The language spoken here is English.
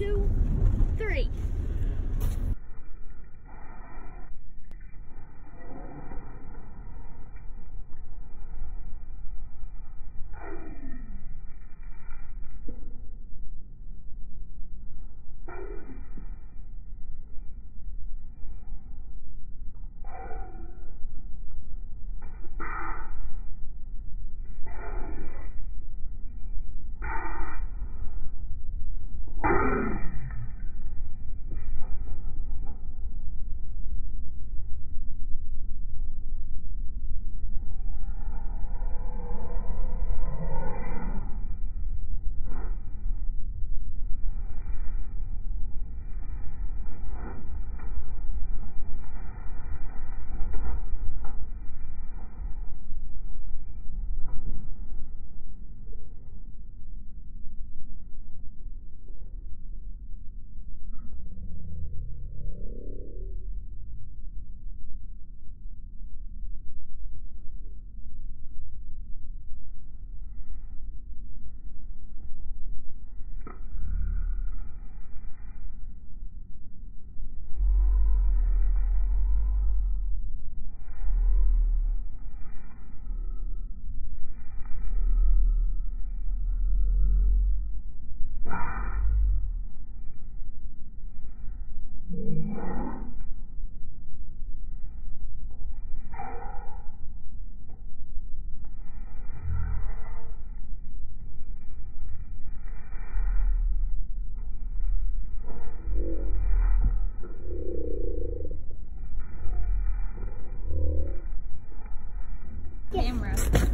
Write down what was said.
two, three. camera.